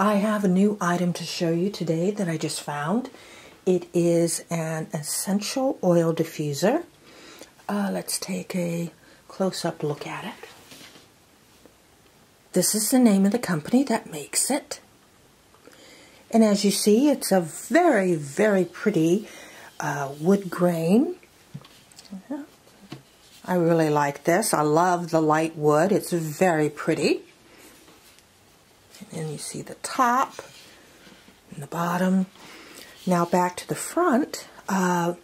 I have a new item to show you today that I just found. It is an essential oil diffuser. Uh, let's take a close-up look at it. This is the name of the company that makes it. And as you see, it's a very, very pretty uh, wood grain. I really like this. I love the light wood. It's very pretty. And then you see the top and the bottom. Now back to the front. Uh,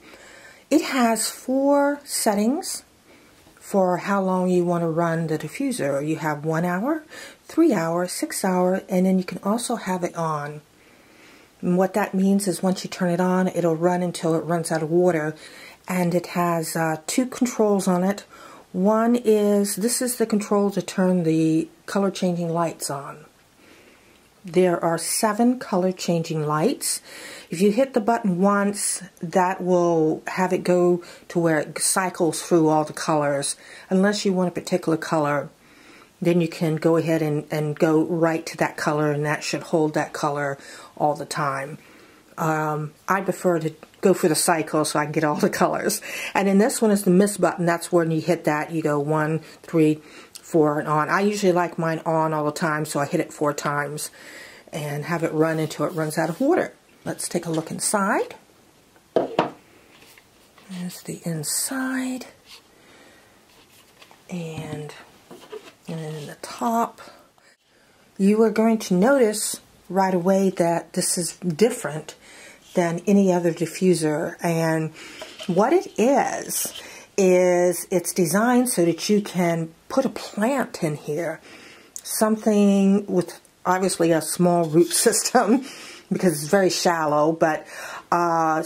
it has four settings for how long you want to run the diffuser. You have one hour, three hours, six hour, and then you can also have it on. And what that means is once you turn it on, it'll run until it runs out of water. And it has uh, two controls on it. One is, this is the control to turn the color changing lights on. There are seven color changing lights. If you hit the button once, that will have it go to where it cycles through all the colors. Unless you want a particular color, then you can go ahead and, and go right to that color and that should hold that color all the time. Um, I prefer to go for the cycle so I can get all the colors. And then this one is the miss button. That's when you hit that, you go one, three, four, and on. I usually like mine on all the time, so I hit it four times and have it run until it runs out of water. Let's take a look inside. There's the inside. And, and then in the top. You are going to notice right away that this is different than any other diffuser. And what it is, is it's designed so that you can put a plant in here. Something with obviously a small root system because it's very shallow, but uh,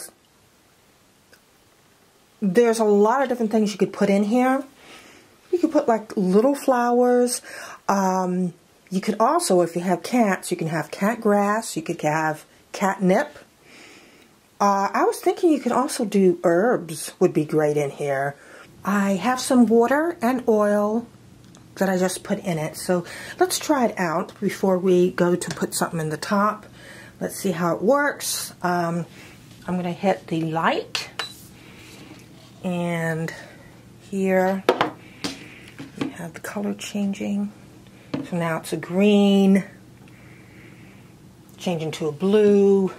there's a lot of different things you could put in here. You could put like little flowers. Um, you could also, if you have cats, you can have cat grass. You could have catnip. Uh, I was thinking you could also do herbs would be great in here. I have some water and oil that I just put in it. So let's try it out before we go to put something in the top. Let's see how it works. Um, I'm going to hit the light. And here we have the color changing. So now it's a green, changing to a blue,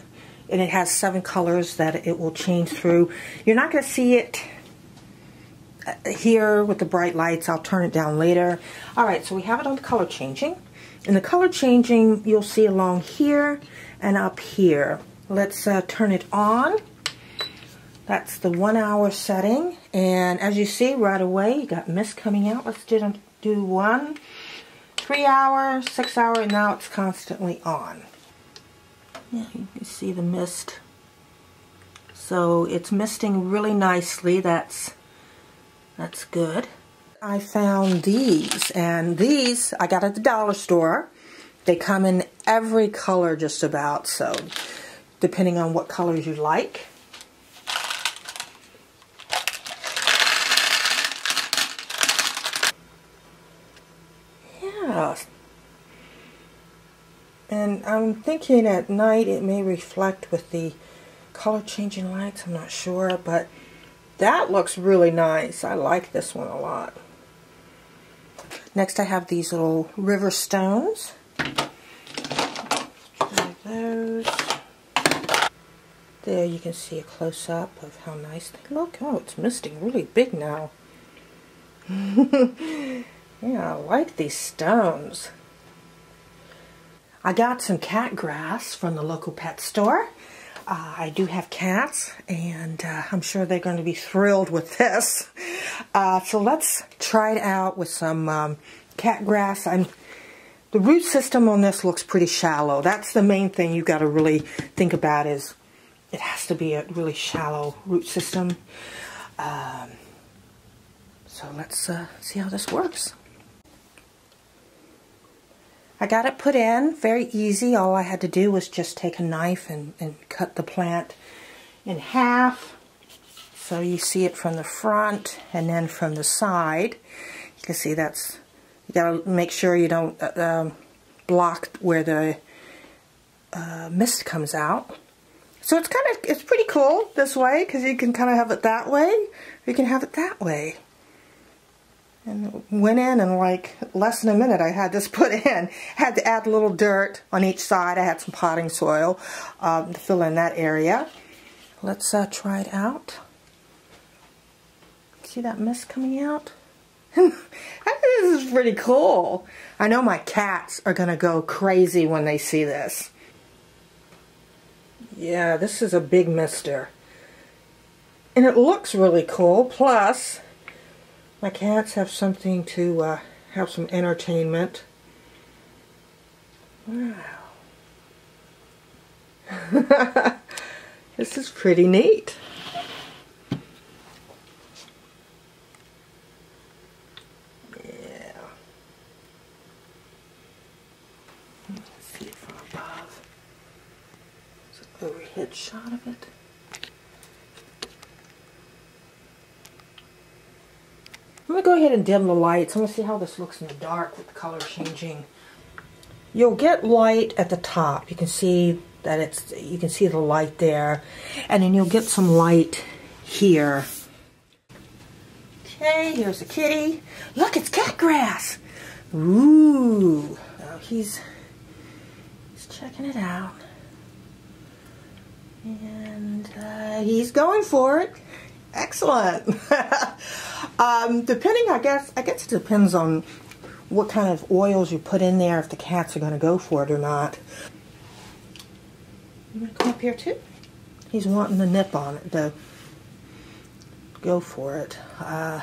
and it has seven colors that it will change through. You're not going to see it here with the bright lights. I'll turn it down later. All right, so we have it on the color changing. And the color changing you'll see along here and up here. Let's uh, turn it on. That's the one hour setting. And as you see right away, you got mist coming out. Let's do, one, three hour, six hour, and now it's constantly on. Yeah, you can see the mist. So it's misting really nicely. That's that's good. I found these, and these I got at the dollar store. They come in every color just about, so depending on what colors you like. Yeah. And I'm thinking at night it may reflect with the color changing lights, I'm not sure, but that looks really nice. I like this one a lot. Next I have these little river stones. Those. There you can see a close-up of how nice they look. Oh, it's misting really big now. yeah, I like these stones. I got some cat grass from the local pet store. Uh, I do have cats, and uh, I'm sure they're going to be thrilled with this. Uh, so let's try it out with some um, cat grass. I'm, the root system on this looks pretty shallow. That's the main thing you got to really think about is it has to be a really shallow root system. Um, so let's uh, see how this works. I got it put in, very easy. All I had to do was just take a knife and, and cut the plant in half. So you see it from the front and then from the side. You can see that's, you gotta make sure you don't uh, um, block where the uh, mist comes out. So it's kind of, it's pretty cool this way because you can kind of have it that way. you can have it that way. And went in and like less than a minute I had this put in. Had to add a little dirt on each side. I had some potting soil um, to fill in that area. Let's uh, try it out. See that mist coming out? this is pretty cool. I know my cats are going to go crazy when they see this. Yeah, this is a big mister. And it looks really cool. Plus, my cats have something to uh, have some entertainment. Wow. this is pretty neat. Yeah. See it from above. It's an overhead shot of it. I'm going to go ahead and dim the lights. I'm to see how this looks in the dark with the color changing. You'll get light at the top. You can see that it's, you can see the light there. And then you'll get some light here. Okay, here's the kitty. Look, it's cat grass. Ooh. Now he's, he's checking it out. And uh, he's going for it. Excellent. um, depending, I guess, I guess it depends on what kind of oils you put in there, if the cats are going to go for it or not. You want to come up here too? He's wanting the nip on it, to go for it. Uh,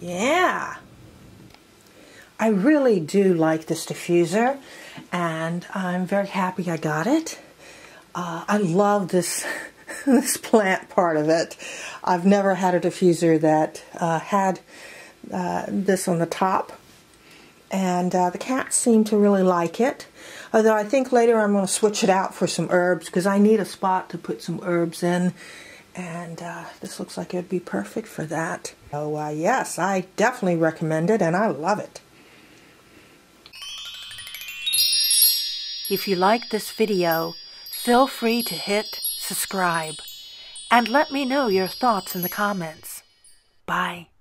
yeah. I really do like this diffuser and I'm very happy I got it. Uh, I love this this plant part of it. I've never had a diffuser that uh, had uh, this on the top and uh, the cats seem to really like it. Although I think later I'm going to switch it out for some herbs because I need a spot to put some herbs in and uh, this looks like it would be perfect for that. So uh, yes, I definitely recommend it and I love it. If you like this video, feel free to hit subscribe and let me know your thoughts in the comments. Bye.